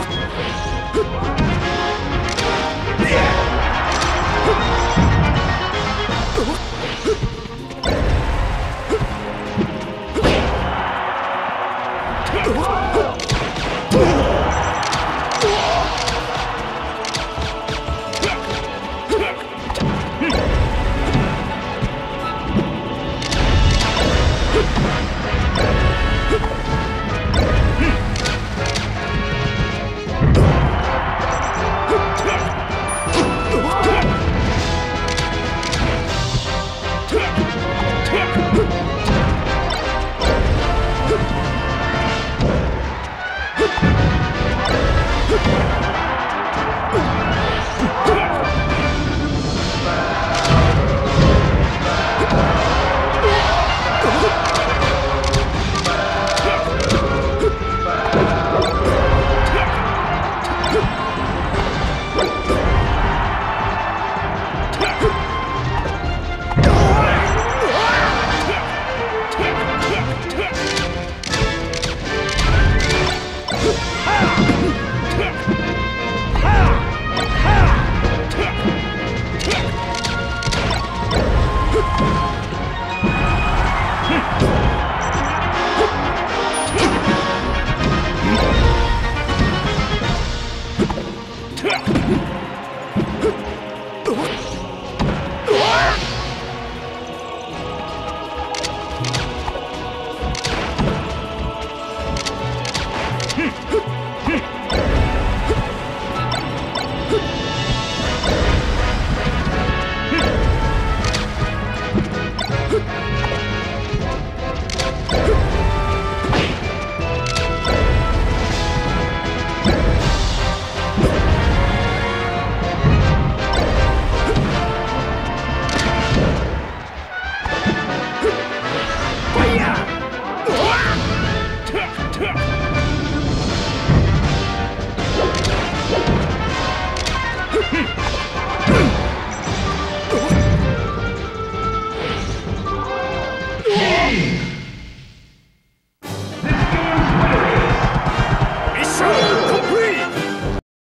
What? Hmph!